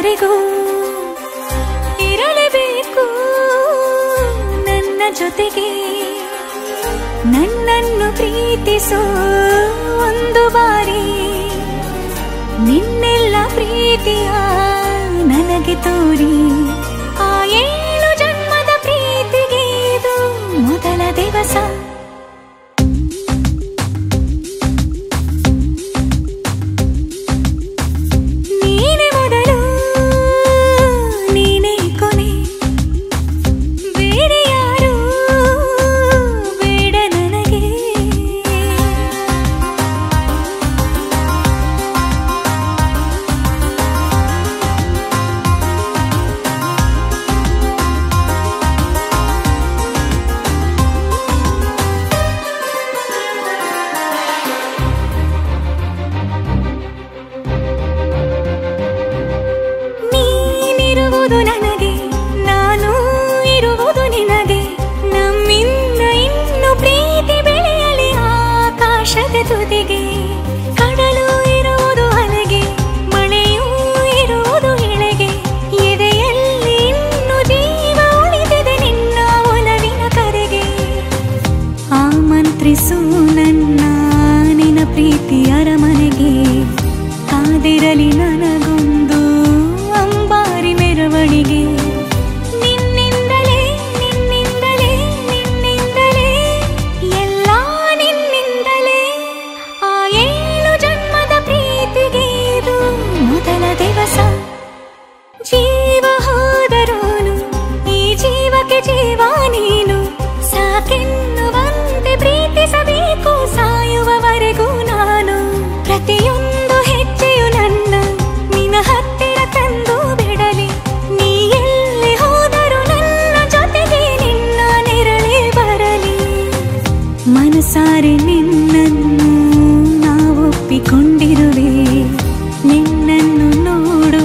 ಕೊನೆಯವರೆಗೂ ಇರಲೇಬೇಕು ನನ್ನ ಜೊತೆಗೆ. ನನ್ನನ್ನು ಪ್ರೀತಿಸೋ ಒಂದು ಬಾರಿ. ನಿನ್ನೆಲ್ಲ ಪ್ರೀತಿಯ ನನಗೆ ತೋರಿ. ಆಯೇ ಸಾರಿ ನಿನ್ನನ್ನು ನಾವು ಒಪ್ಪಿಕೊಂಡಿರುವೆ ನಿನ್ನನ್ನು ನೋಡು